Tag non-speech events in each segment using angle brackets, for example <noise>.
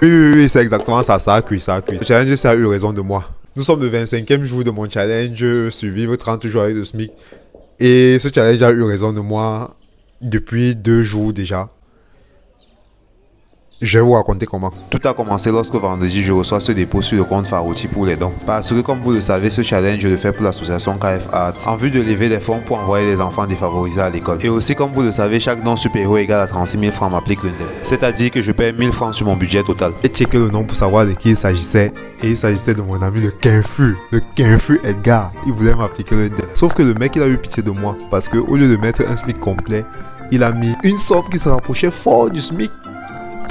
Oui, oui, oui, c'est exactement ça, ça a cuit, ça a cuit. Le challenge, ça a eu raison de moi. Nous sommes le 25e jour de mon challenge, survivre 30 jours avec le SMIC. Et ce challenge a eu raison de moi depuis deux jours déjà. Je vais vous raconter comment. Tout a commencé lorsque vendredi, je reçois ce dépôt sur le compte Farouti pour les dons. Parce que comme vous le savez, ce challenge, je le fais pour l'association KF Art en vue de lever des fonds pour envoyer les enfants défavorisés à l'école. Et aussi, comme vous le savez, chaque don supérieur égal à 36 000 francs m'applique le net. C'est-à-dire que je paie 1000 francs sur mon budget total. J'ai checké le nom pour savoir de qui il s'agissait. Et il s'agissait de mon ami le Quinfu, le Quinfu Edgar. Il voulait m'appliquer le net. Sauf que le mec, il a eu pitié de moi. Parce que au lieu de mettre un SMIC complet, il a mis une somme qui se rapprochait fort du SMIC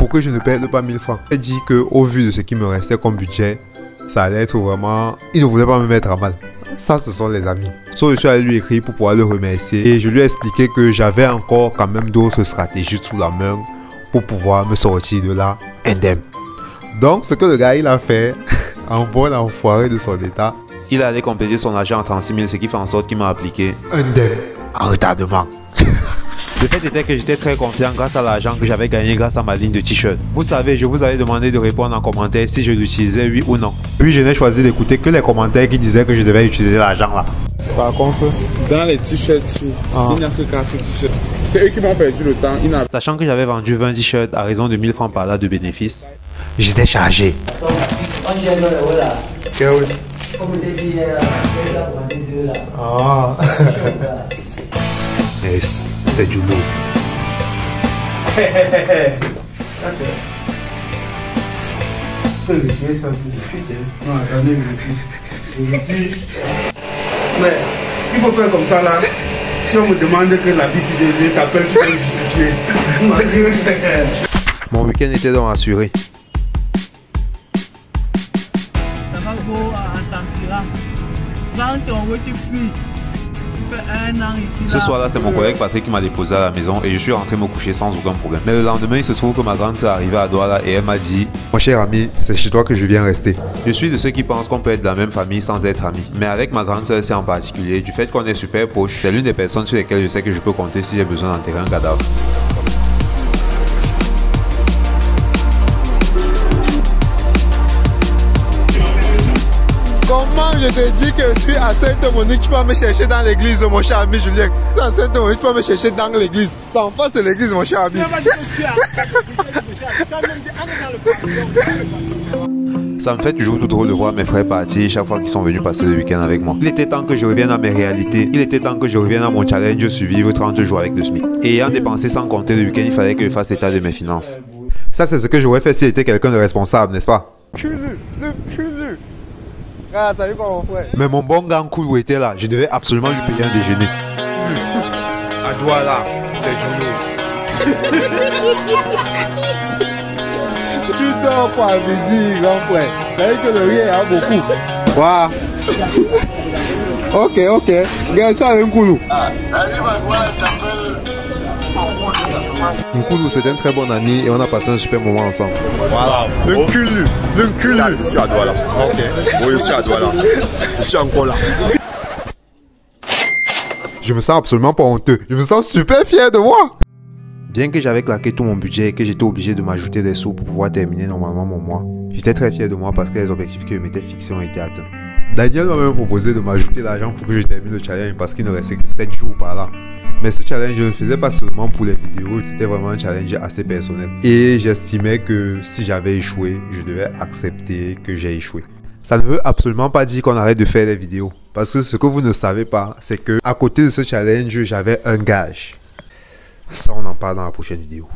pour que je ne perde pas 1000 francs? Il dit que au vu de ce qui me restait comme budget, ça allait être vraiment... Il ne voulait pas me mettre à mal. Ça, ce sont les amis. So, je suis allé lui écrire pour pouvoir le remercier. Et je lui ai expliqué que j'avais encore quand même d'autres stratégies sous la main pour pouvoir me sortir de là indemne. Donc, ce que le gars, il a fait, <laughs> en bon enfoiré de son état, il allait compléter son argent en 36 000, ce qui fait en sorte qu'il m'a appliqué indemne en retardement. Le fait était que j'étais très confiant grâce à l'argent que j'avais gagné grâce à ma ligne de t-shirt. Vous savez, je vous avais demandé de répondre en commentaire si je l'utilisais oui ou non. Oui, je n'ai choisi d'écouter que les commentaires qui disaient que je devais utiliser l'argent là. Par contre, dans les t-shirts, ah. il n'y a que 4 t-shirts. C'est eux qui m'ont perdu le temps. Sachant que j'avais vendu 20 t-shirts à raison de 1000 francs par là de bénéfices, j'étais chargé. Ah. C'est du lourd. Non, attendez, mais il faut faire comme ça là. Si on me demande que la vie t'appelle, tu peux justifier. <laughs> Mon week-end était donc assuré. Ça va beau à Sampira. Prends ton Ce soir-là, c'est mon collègue Patrick qui m'a déposé à la maison et je suis rentré me coucher sans aucun problème. Mais le lendemain, il se trouve que ma grande soeur arrivée à Douala et elle m'a dit Mon cher ami, c'est chez toi que je viens rester. Je suis de ceux qui pensent qu'on peut être de la même famille sans être amis. Mais avec ma grande soeur, c'est en particulier, du fait qu'on est super proche, c'est l'une des personnes sur lesquelles je sais que je peux compter si j'ai besoin d'enterrer un cadavre. Je te dis que je suis à Sainte-Monique, tu peux me chercher dans l'église, mon cher ami Julien. Tu à Sainte-Monique, tu peux me chercher dans l'église. C'est en face de l'église, mon cher ami. Ça me fait toujours tout drôle de voir mes frères partir chaque fois qu'ils sont venus passer le week-end avec moi. Il était temps que je revienne à mes réalités. Il était temps que je revienne à mon challenge survivre 30 jours avec le SMIC. Et ayant dépensé sans compter le week-end, il fallait que je fasse état de mes finances. Ça, c'est ce que j'aurais fait si j'étais quelqu'un de responsable, n'est-ce pas? Frère. Mais mon bon gars cool était là. Je devais absolument lui payer un déjeuner. À Douala, c'est du Tu dors pas à midi, grand frère. Ça que le rien a beaucoup. Voilà. ok, ok. Regarde ça, un coulou. Ah, allez, ma t'appelle. Nkoulou, c'est un très bon ami et on a passé un super moment ensemble. Voilà. Le culu. Le culu. Je suis à Douala. Ok. Oui, je suis à Douala. Je suis encore là. Je me sens absolument pas honteux. Je me sens super fier de moi. Bien que j'avais claqué tout mon budget et que j'étais obligé de m'ajouter des sous pour pouvoir terminer normalement mon mois, j'étais très fier de moi parce que les objectifs que je m'étais fixés ont été atteints. Daniel m'a même proposé de m'ajouter l'argent pour que je termine le challenge parce qu'il ne restait que 7 jours par là. Mais ce challenge, je ne le faisais pas seulement pour les vidéos, c'était vraiment un challenge assez personnel. Et j'estimais que si j'avais échoué, je devais accepter que j'ai échoué. Ça ne veut absolument pas dire qu'on arrête de faire des vidéos. Parce que ce que vous ne savez pas, c'est que à côté de ce challenge, j'avais un gage. Ça, on en parle dans la prochaine vidéo.